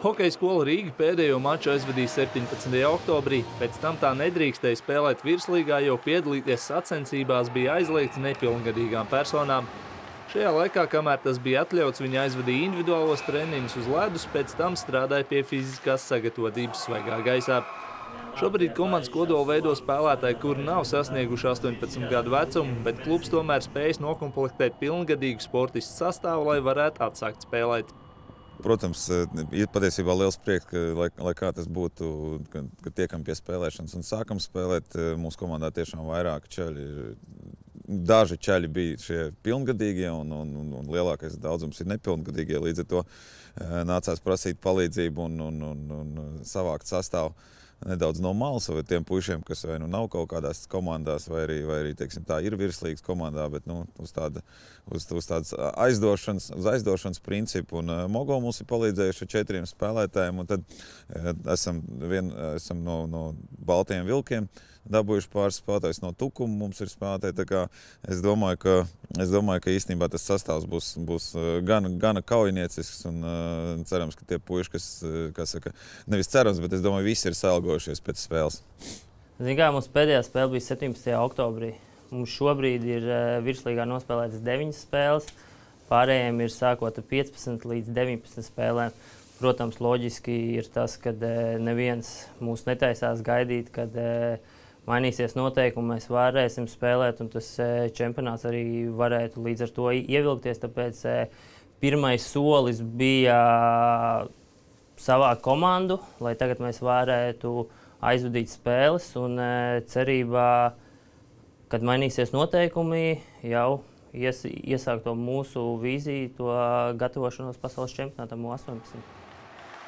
Hokeja skola Rīga pēdējo maču aizvadīja 17. oktobrī, pēc tam tā nedrīkstēja spēlēt virslīgā, jo piedalīties sacensībās bija aizliegts nepilngadīgām personām. Šajā laikā, kamēr tas bija atļauts, viņa aizvadīja individuālos treniņus uz ledus, pēc tam strādāja pie fiziskās sagatavotības svaigā gaisā. Šobrīd komandas kodolu veido spēlētāji, kuri nav sasnieguši 18 gadu vecumu, bet klubs tomēr spējas nokomplektēt pilngadīgu sportistu sastāvu, lai varētu atsākt spēlēt. Protams, ir patiesībā liels prieks, ka, lai, lai kā tas būtu, kad, kad tiekam pie spēlēšanas un sākam spēlēt. Mūsu komandā tiešām vairāk ceļi. Daži ceļi bija šie pilngadīgie, un, un, un, un lielākais daudzums ir nepilngadīgie. Līdz ar to nācās prasīt palīdzību un, un, un, un savākt sastāvu nedaudz no malas vai tiem puišiem, kas vai nu nav kaut kādās komandās, vai arī, vai arī teiksim, tā ir virslīgas komandā, bet nu, uz, tāda, uz, uz tādas aizdošanas, uz aizdošanas principu. Un, Mogo mums ir palīdzējuši ar četriem spēlētājiem, un tad uh, esam, vien, esam no, no Baltiem vilkiem. Dabūjuši pāris spēlētājus no tukuma. Mums ir spēlētāji. Es domāju, ka, es domāju, ka īstenībā tas sastāvs būs, būs uh, gan, gan kaujiniecisks. Un, uh, cerams, ka tie puiši, kas, kas saka, nevis cerams, bet es domāju, visi ir salgojušies pēc spēles. Zin, kā, mums pēdējā spēle bija 17. oktobrī. Mums šobrīd ir uh, virslīgā nospēlētas 9 spēles. Pārējiem ir sākot ar 15 līdz 19 spēlēm. Protams, loģiski ir tas, ka uh, neviens mūs netaisās gaidīt, kad uh, mainīsies noteikumi, mēs varēsim spēlēt, un tas čempionāts arī varētu līdz ar to ievilkties. Tāpēc pirmais solis bija savākt komandu, lai tagad mēs varētu aizvadīt spēles un e, cerībā, kad mainīsies noteikumi, jau ies, iesākt to mūsu vīziju, to gatavošanos pasaules čempionātam 18.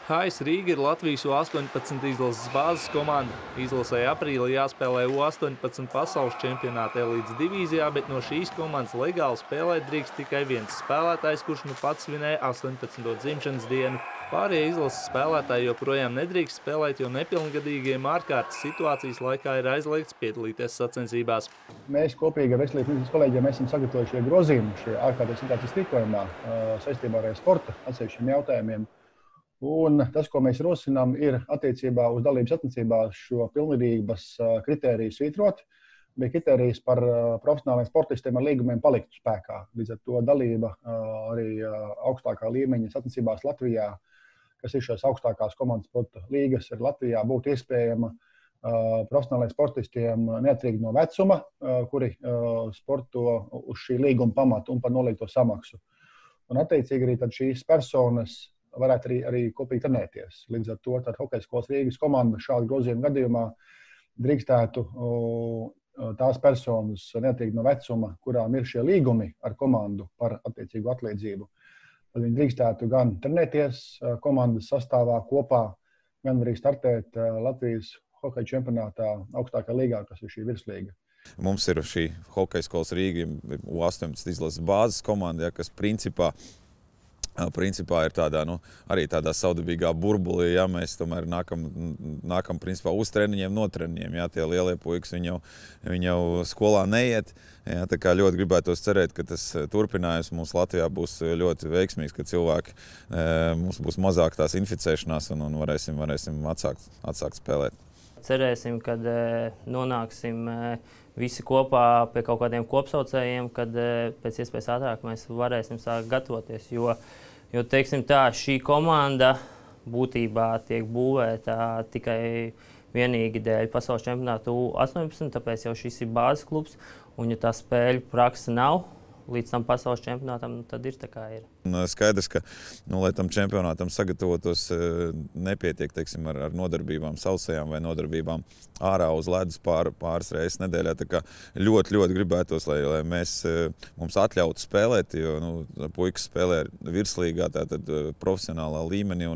HS Rīga ir Latvijas U18 izlases bāzes komanda. Izlasē aprīlī jāspēlē U18 pasaules čempionātā līdz divīzijā, bet no šīs komandas legāli spēlēt drīkst tikai viens spēlētājs, kurš nu pats svinēja 18. dzimšanas dienu. Pārējie izlases spēlētāji joprojām nedrīkst spēlēt, jo nepilngadīgiem ārkārtas situācijas laikā ir aizliegts piedalīties sacensībās. Mēs kopīgi ar veselības ministrs kolēģiem esam sagatavojuši grozījumu šajā ārkārtas situācijas rīkojumā saistībā ar sporta atsevišķiem jautājumiem. Un tas, ko mēs rosinām, ir attiecībā uz dalības attiecībās šo pilnvērtības kritēriju svītrot, bet kritērijas par profesionāliem sportistiem ar līgumiem paliktu spēkā. Līdz ar to dalība arī augstākā līmeņa sacensībās Latvijā, kas ir šīs augstākās komandas sporta līgas, ir Latvijā, būtu iespējama profesionāliem sportistiem neatkarīgi no vecuma, kuri sporto uz šī līguma pamata un par noliekto samaksu. Un, attiecīgi, arī šīs personas varētu arī, arī kopīgi trenēties. Līdz ar to Hokejas skolas Rīgas komanda šādu grozījumu gadījumā drīkstētu tās personas, neatkarīgi no vecuma, kurām ir šie līgumi ar komandu par attiecīgu atlīdzību. Tad viņi drīkstētu gan trenēties komandas sastāvā kopā, gan arī startēt Latvijas hokeja čempionātā augstākā līgā, kas ir šī virslīga. Mums ir šī hokeja skolas Rīga U18 izlases bāzes komanda, ja, kas principā ir Principā ir tādā, nu, arī tādā saudabīgā burbulī, ja mēs tomēr nākam, nākam principā, uz treniņiem, no treniņiem. Ja, tie lielie puikas viņi jau, viņi jau skolā neiet. Ja, tā kā ļoti gribētos cerēt, ka tas turpinājums mums Latvijā būs ļoti veiksmīgs, ka cilvēki mums būs mazāk tās inficēšanās un, un varēsim, varēsim atsākt, atsākt spēlēt. Cerēsim, ka nonāksim visi kopā pie kaut kādiem kopsaucējiem, kad pēc iespējas ātrāk mēs varēsim sākt gatavoties. Jo, jo teiksim tā, šī komanda būtībā tiek būvēta tikai vienīgi dēļ pasaules čempionāta U18, tāpēc jau šis ir bāzes klubs. Un, ja tā spēļu praksa nav, līdz tam pasaules čempionātam, nu, tad ir tā kā ir. Skaidrs, ka, nu, lai tam čempionātam sagatavotos, nepietiek teiksim, ar, ar nodarbībām, sausajām vai nodarbībām ārā uz ledus pār, pāris reizes nedēļā. Ļoti, ļoti gribētos, lai, lai mēs, mums atļautu spēlēt, jo nu, puikas spēlē virslīgā, tātad profesionālā līmenī.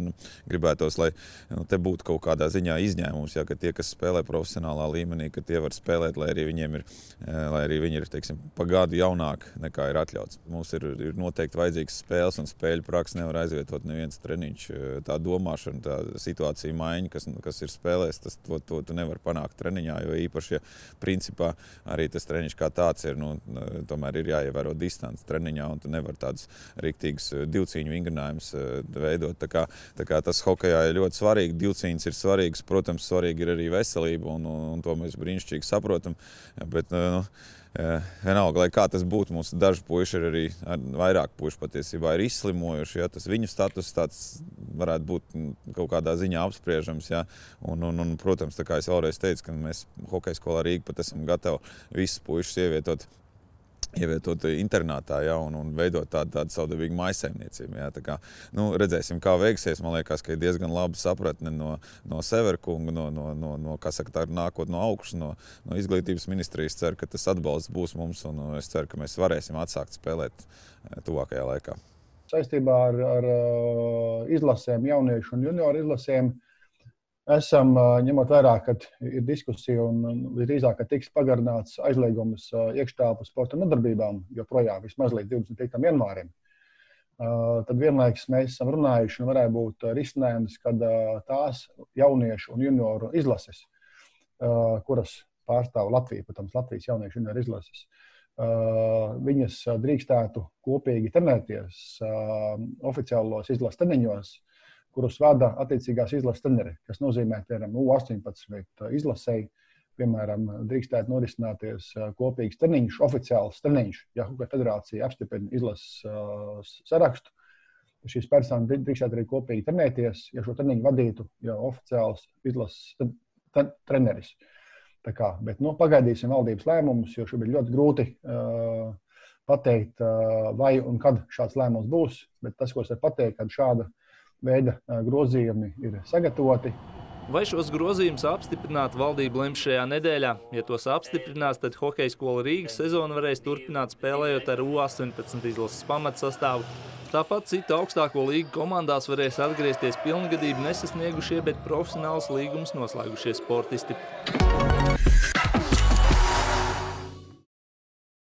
Gribētos, lai nu, te būtu kaut kādā ziņā izņēmums, ja, ka tie, kas spēlē profesionālā līmenī, ka tie var spēlēt, lai arī viņiem ir, lai arī viņi ir teiksim, pa gadu jaunāki nekā ir atļauts. Mums ir, ir noteikti vajadzīgs spēles un spēļu praksi nevar aizvietot neviens treniņš. Tā domāšana, tā situācija maiņa, kas, kas ir spēlēs, tas to, to tu nevar panākt treniņā, jo īpaši, ja principā arī tas treniņš kā tāds ir, nu, tomēr ir jāievēro distance treniņā un tu nevar tādus riktīgus divcīņu vingrinājumus veidot. Tā kā, tā kā tas hokejā ir ļoti svarīgi, divcīņas ir svarīgas, protams, svarīgi ir arī veselība un, un, un to mēs brīnišķīgi saprotam. Bet, nu, Vienalga, lai kā tas būtu, mums daži puiši ir arī vairāk puiši patiesībā ir izslimojuši. Ja, tas viņu status tāds varētu būt kaut kādā ziņā apspriežams. Ja, un, un, un, protams, kā es vēlreiz teicu, ka mēs hokeja skolā Rīgā pat esam gatavi visus puišus ievietot ievietot internātā ja, un, un veidot tādu, tādu savdabīgu maisaimniecību. Ja. Kā, nu, redzēsim, kā veiksies. Man liekas, ka ir diezgan laba sapratne no, no Severkunga, no, no, no, no, saka, tā, nākot no augšas, no, no izglītības ministrijas. Ceru, ka tas atbalsts būs mums un es ceru, ka mēs varēsim atsākt spēlēt eh, tuvākajā laikā. Saistībā ar, ar uh, izlasēm, jauniešu un junioru izlasēm, uh, esam ņemot vērā, ka ir diskusija un visdrīzāk tiks pagarināts aizliegums iekštelpu sporta nodarbībām, joprojām vismaz līdz 25. janvārim. Tad vienlaikus mēs esam runājuši, un varētu būt risinājums, kad tās jauniešu un junioru izlases, kuras pārstāv Latviju, protams, Latvijas jauniešu un junioru izlases, viņas drīkstētu kopīgi trenēties oficiālos izlases treniņos, kurus vada attiecīgās izlases treneri, kas nozīmē, piemēram, U18 izlasēji. Piemēram, drīkstētu norisināties kopīgs treniņš, oficiāls treniņš, ja Hokeja federācija apstiprina izlases sarakstu. Šīs personas drīkstētu arī kopīgi trenēties, ja šo treniņu vadītu jau oficiāls izlases treneris. Kā, bet, nu, pagaidīsim valdības lēmumus, jo šobrīd ļoti grūti uh, pateikt, uh, vai un kad šāds lēmums būs. Bet tas, ko es varu pateikt, kad šāda uh, veida grozījumi ir sagatavoti. Vai šos grozījumus apstiprināt valdība lems šajā nedēļā? Ja tos apstiprinās, tad hokeja skola Rīgas sezonu varēs turpināt spēlējot ar U18 izlases pamatsastāvu. Tāpat citu augstāko līgu komandās varēs atgriezties pilngadību nesasniegušie, bet profesionāls līgums noslēgušie sportisti.